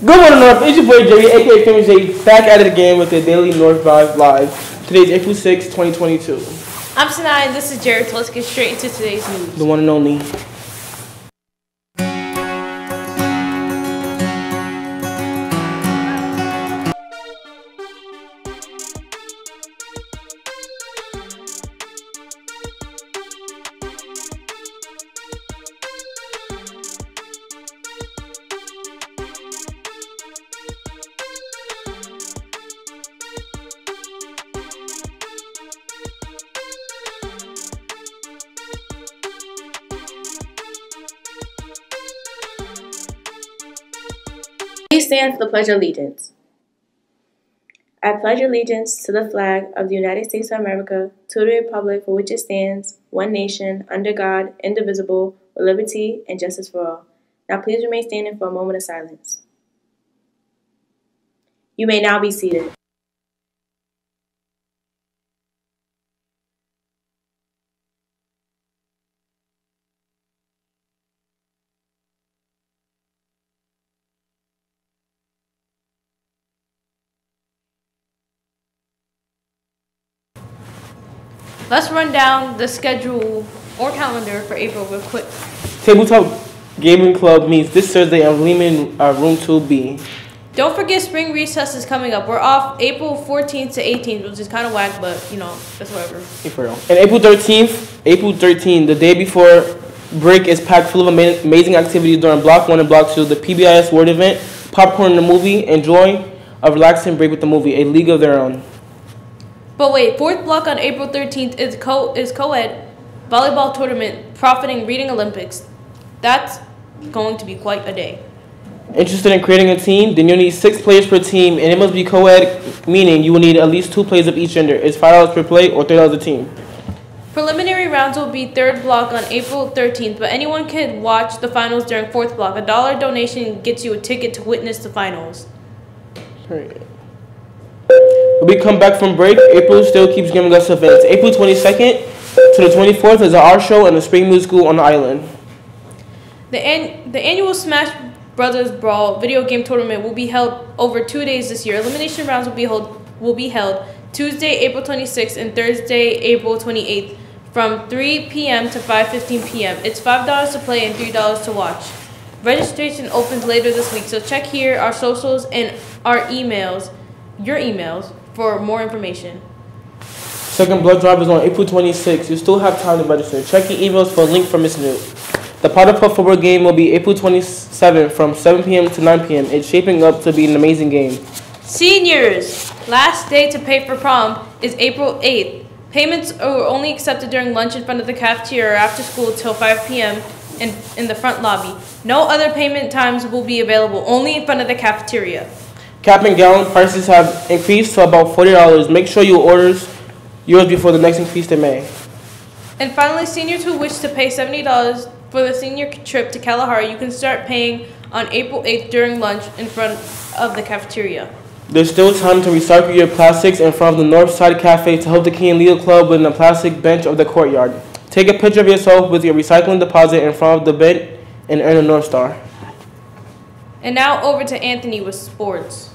Good morning, North. It's your boy Jerry, aka Famous J, back at it again with the Daily North Vibe Live. Today's April 6, 2022. I'm Sanai, and this is Jared. So let's get straight into today's news. The one and only. Stand for the Pledge of Allegiance. I pledge allegiance to the flag of the United States of America, to the republic for which it stands, one nation, under God, indivisible, with liberty and justice for all. Now please remain standing for a moment of silence. You may now be seated. Let's run down the schedule or calendar for April real quick. Tabletop Gaming Club meets this Thursday at Lehman uh, Room 2B. Don't forget spring recess is coming up. We're off April 14th to 18th, which is kind of whack, but you know, that's whatever. Real. And April 13th, April 13th, the day before break is packed full of ama- amazing activities during Block 1 and Block 2, the PBIS Word Event, Popcorn in the Movie, Enjoy a relaxing break with the movie, A League of Their Own. But wait, fourth block on April 13th is co is co-ed volleyball tournament profiting reading Olympics. That's going to be quite a day. Interested in creating a team? Then you'll need six players per team, and it must be co-ed, meaning you will need at least two players of each gender. It's five dollars per play or three dollars a team. Preliminary rounds will be third block on April 13th, but anyone can watch the finals during fourth block. A dollar donation gets you a ticket to witness the finals. Period. When we come back from break, April still keeps giving us events. April 22nd to the 24th is art show and a spring musical on the island. The, an- the annual Smash Brothers Brawl video game tournament will be held over two days this year. Elimination rounds will be held will be held Tuesday, April 26th and Thursday, April 28th from 3 p.m. to 5:15 p.m. It's five dollars to play and three dollars to watch. Registration opens later this week, so check here our socials and our emails, your emails for more information. Second blood drive is on April 26th. You still have time to register. Check your emails for a link from Miss Newt. The Powder Puff football game will be April 27th from 7 p.m. to 9 p.m. It's shaping up to be an amazing game. Seniors, last day to pay for prom is April 8th. Payments are only accepted during lunch in front of the cafeteria or after school till 5 p.m. in, in the front lobby. No other payment times will be available, only in front of the cafeteria. Cap and gown prices have increased to about $40. Make sure you order yours before the next increase in May. And finally, seniors who wish to pay $70 for the senior trip to Kalahari, you can start paying on April 8th during lunch in front of the cafeteria. There's still time to recycle your plastics in front of the North Side Cafe to help the King and Leo Club with a plastic bench of the courtyard. Take a picture of yourself with your recycling deposit in front of the bench and earn a North Star. And now over to Anthony with sports.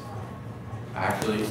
Actually,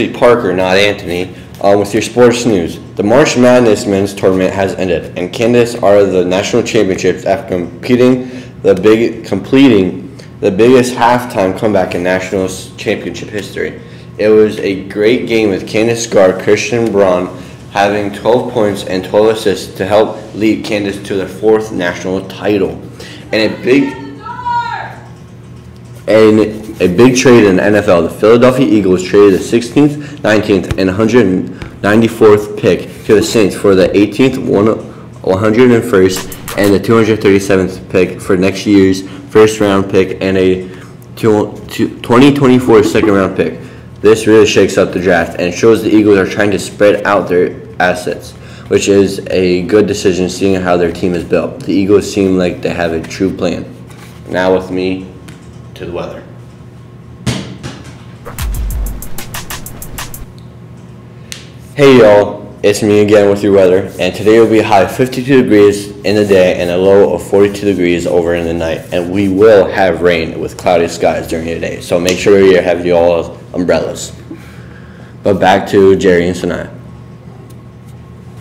Actually Parker, not Anthony, with your sports news. The March Madness men's tournament has ended, and Kansas are the national championships after competing the big completing the biggest halftime comeback in national championship history. It was a great game with Kansas guard Christian Braun having 12 points and 12 assists to help lead Kansas to their fourth national title. And a big and a big trade in the NFL. The Philadelphia Eagles traded the 16th, 19th, and 194th pick to the Saints for the 18th, 101st, and the 237th pick for next year's first round pick and a 2024 second round pick. This really shakes up the draft and shows the Eagles are trying to spread out their assets, which is a good decision seeing how their team is built. The Eagles seem like they have a true plan. Now with me to the weather. Hey y'all, it's me again with your weather, and today will be a high of 52 degrees in the day and a low of 42 degrees over in the night, and we will have rain with cloudy skies during the day, so make sure you have your umbrellas. But back to Jerry and Sanaya.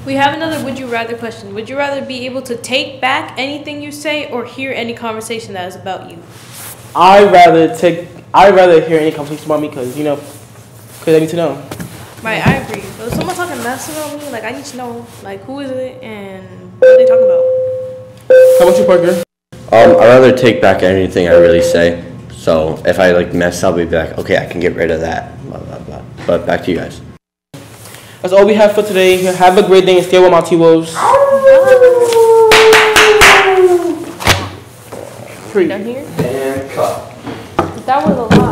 We have another would you rather question. Would you rather be able to take back anything you say or hear any conversation that is about you? I'd rather take. I'd rather hear any conversation about me because you know, because I need to know. Right, I agree. But if someone's talking mess about me, like I need to know, like who is it and what are they talking about? How about you, Parker? Um, I'd rather take back anything I really say. So if I like mess up, we'd be like, okay, I can get rid of that. Blah, blah, blah. But back to you guys. That's all we have for today. Have a great day and stay with my T-Wolves. Done here? And cut. That was a lot.